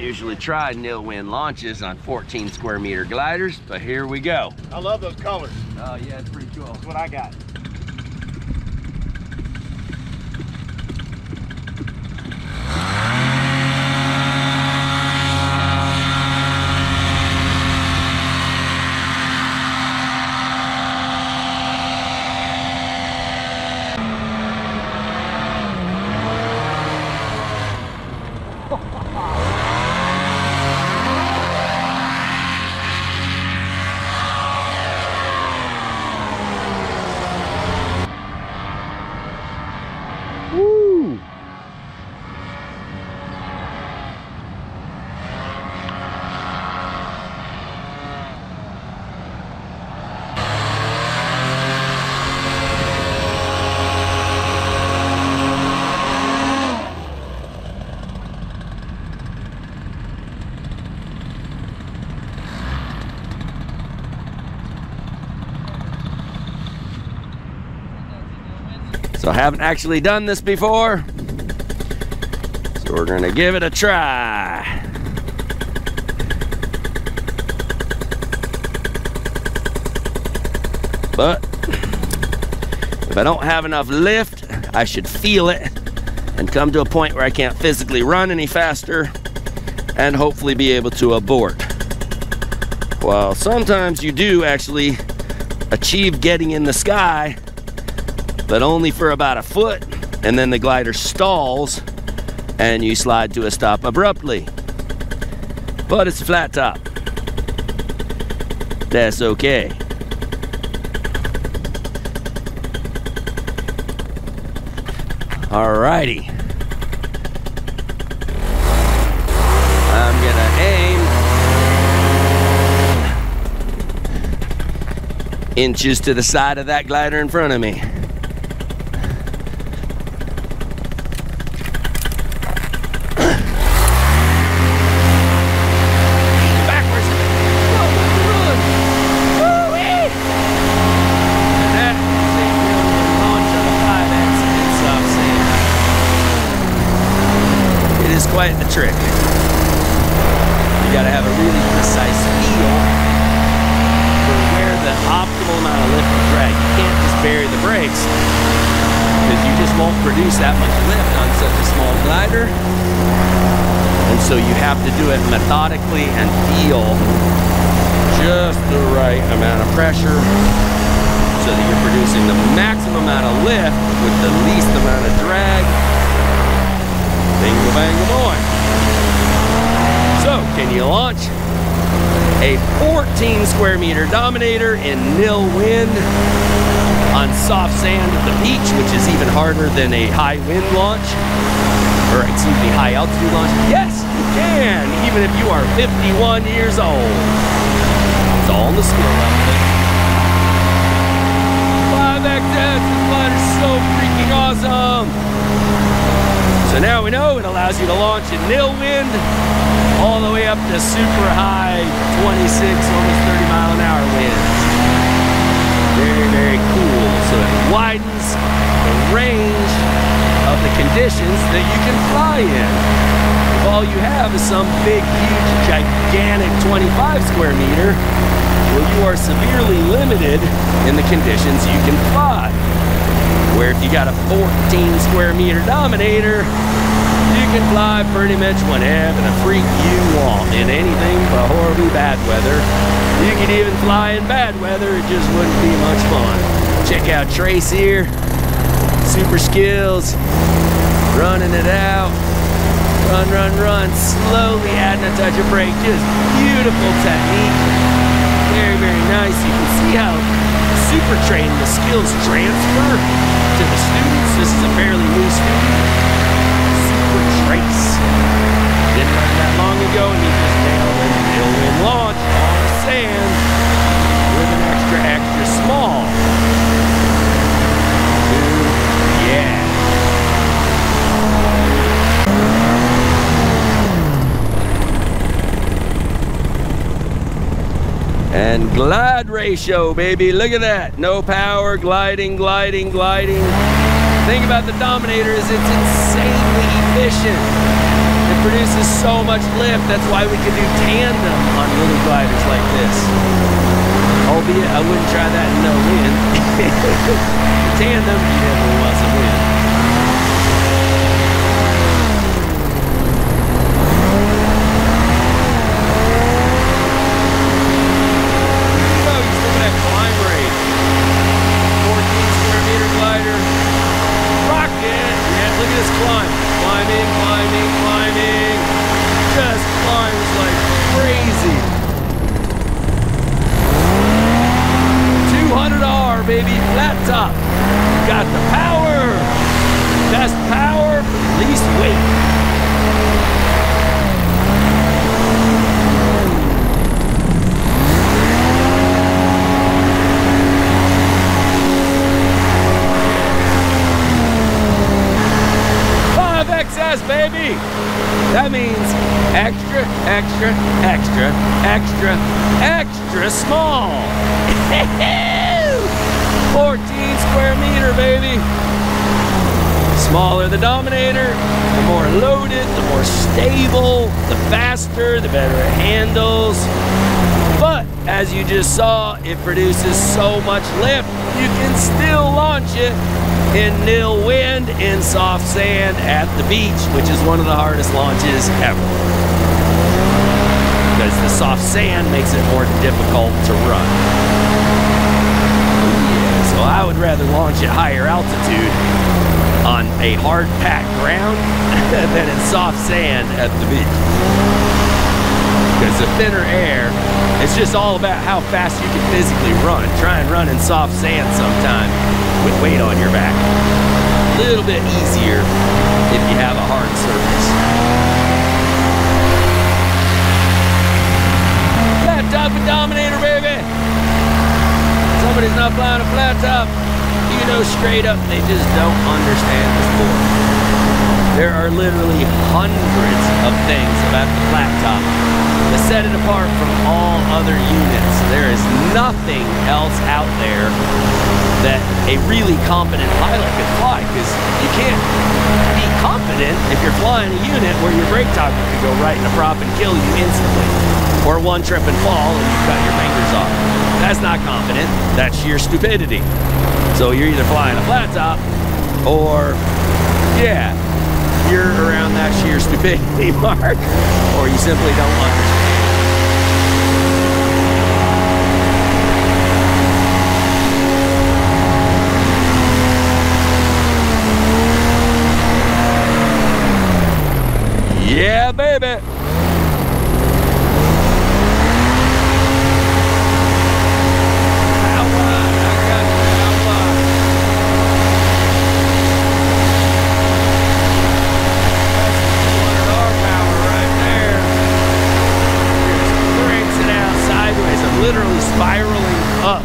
usually try nil wind launches on 14 square meter gliders, but here we go. I love those colors. Oh yeah, it's pretty cool. That's what I got. Haven't actually done this before. So we're gonna give it a try. But if I don't have enough lift, I should feel it and come to a point where I can't physically run any faster and hopefully be able to abort. Well, sometimes you do actually achieve getting in the sky but only for about a foot, and then the glider stalls and you slide to a stop abruptly. But it's a flat top. That's okay. Alrighty. I'm gonna aim inches to the side of that glider in front of me. backwards. Go, run. Woo-wee. And that is a real launch of a 5X in South Sand. It is quite the trick. You gotta have a really precise feel for where the optimal amount of lift and drag. You can't just bury the brakes because you just won't produce that much lift on such a small glider. And so you have to do it methodically and feel just the right amount of pressure so that you're producing the maximum amount of lift with the least amount of drag. Boy. So, can you launch a 14 square meter Dominator in nil wind on soft sand at the beach, which is even harder than a high wind launch? or excuse me, high altitude launch? Yes, you can, even if you are 51 years old. It's all in the skill level. 5XS, this glider's so freaking awesome. So now we know it allows you to launch in nil wind all the way up to super high 26, almost 30 mile an hour winds. Very, very cool. So it widens the range of the conditions that you can fly in. If all you have is some big, huge, gigantic 25 square meter, well, you are severely limited in the conditions you can fly. Where if you got a 14 square meter Dominator, you can fly pretty much whenever the freak you want in anything but horribly bad weather. You can even fly in bad weather, it just wouldn't be much fun. Check out Trace here super skills, running it out, run, run, run, slowly adding a touch of brake, just beautiful technique, very, very nice. You can see how super trained the skills transfer to the students. This is a fairly new student, super trace. Didn't learn that long ago and he just nailed it. He'll win launch on the sand with an extra, extra small. Yeah. And glide ratio, baby. Look at that. No power, gliding, gliding, gliding. The thing about the Dominator is it's insanely efficient. It produces so much lift. That's why we can do tandem on little gliders like this. Albeit, I wouldn't try that in no wind. tandem, you never was a wind. Oh, he's looking at climb rate. 14 square meter glider. Rocket! Yeah, look at this climb. Climbing, climbing, climbing. Just climbs like crazy. 200R, baby, flat top. Got the power. Best power, least weight. Five XS, baby. That means extra, extra, extra, extra, extra small. 14 baby. Smaller the Dominator, the more loaded, the more stable, the faster, the better it handles. But as you just saw, it produces so much lift, you can still launch it in nil wind in soft sand at the beach, which is one of the hardest launches ever. Because the soft sand makes it more difficult to run. So I would rather launch at higher altitude on a hard packed ground than in soft sand at the beach. Because the thinner air, it's just all about how fast you can physically run. Try and run in soft sand sometime with weight on your back. A little bit easier if you have a hard surface. Flat top and Dominator, baby! Somebody's not a top. You know straight up they just don't understand the sport. There are literally hundreds of things about the flat top that set it apart from all other units. There is nothing else out there that a really competent pilot can fly because you can't be competent if you're flying a unit where your brake toggle could go right in the prop and kill you instantly. Or one trip and fall and you cut your fingers off. That's not confident. That's sheer stupidity. So you're either flying a flat top or, yeah, you're around that sheer stupidity mark or you simply don't understand. Yeah, baby. Power, I got power. That's 200R power right there. Just cranks it out sideways. I'm literally spiraling up.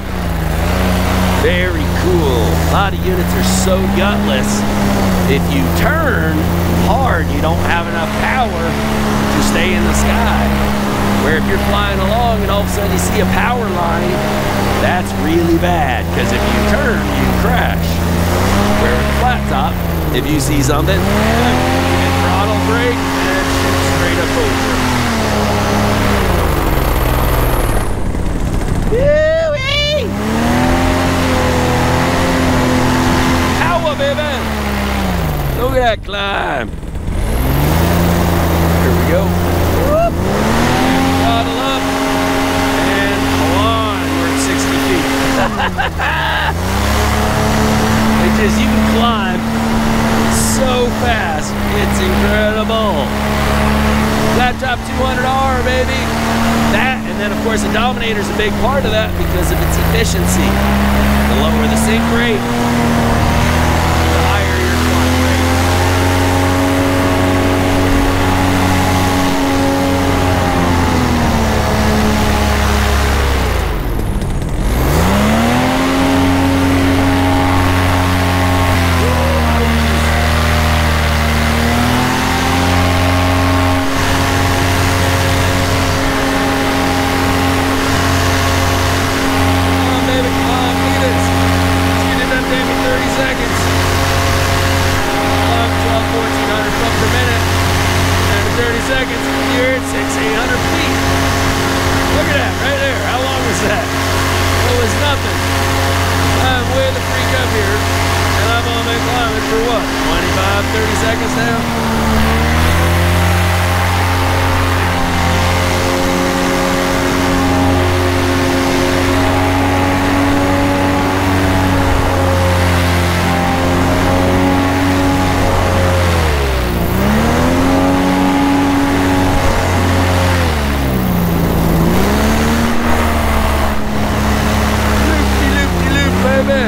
Very cool. A lot of units are so gutless. If you turn hard, you don't have enough power to stay in the sky. Where if you're flying along and all of a sudden you see a power line, that's really bad. Because if you turn, you crash. Where flat top, if you see something, you throttle brake and straight up over. Woo-wee! Power, baby! Look at that climb. Here we go. Whoop. Throttle up. And on. We're at 60 feet. it's just, you can climb so fast. It's incredible. Flat top 200R, baby. That, and then of course the Dominator's a big part of that because of its efficiency. The lower the sink rate, the higher your climb rate. Come on, baby, come on, look at this. Let's get it done, David, 30 We're at six, eight hundred feet. Look at that, right there. How long was that? It was nothing. I'm way the freak up here, and I'm on that climbing for what? 25, 30 seconds now? Loopy loopy loop, baby.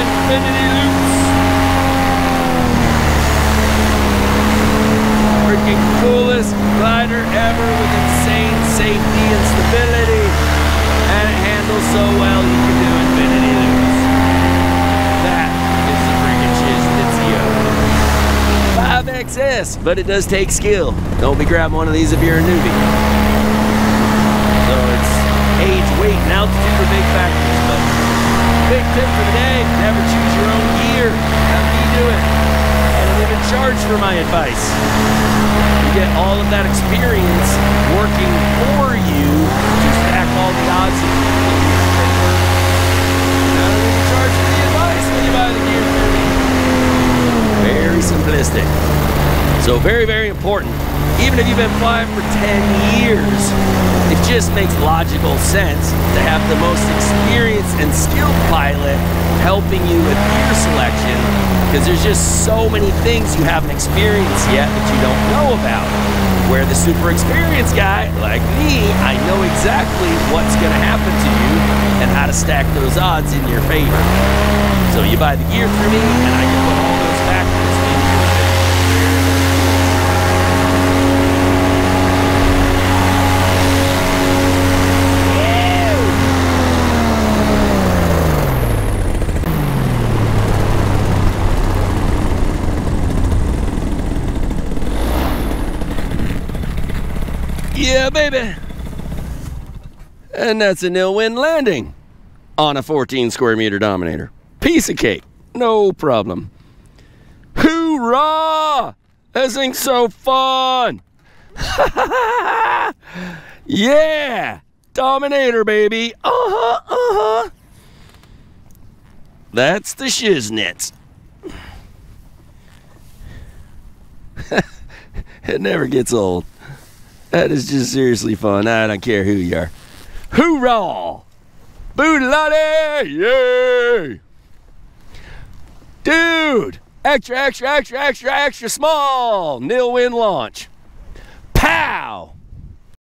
Infinity loops. Freaking coolest glider ever with insane safety and stability. And it handles so well you can do infinity loops. That is the freaking shiz. It's yo. 5XS, but it does take skill. Don't be grabbing one of these if you're a newbie. So it's age, weight, and altitude are big factors. But big tip for the day, never choose your own gear. Have me do it. I don't even charge for my advice. You get all of that experience working for you to stack all the odds. even charge for the advice when you buy the gear. Very simplistic. So very, very important. Even if you've been flying for 10 years, it just makes logical sense to have the most experienced and skilled pilot helping you with gear selection because there's just so many things you haven't experienced yet that you don't know about. Where the super experienced guy, like me, I know exactly what's going to happen to you and how to stack those odds in your favor. So you buy the gear through me, and I can put all those factors in your favor. Yeah, baby. And that's a nil win landing on a 14 square meter Dominator. Piece of cake. No problem. Hoorah! This thing's so fun! yeah! Dominator, baby. Uh huh, uh huh. That's the shiznits. it never gets old. That is just seriously fun. I don't care who you are. Hoorah! Boodalade! Yay! Dude! Extra, extra, extra, extra, extra small! Nil win launch.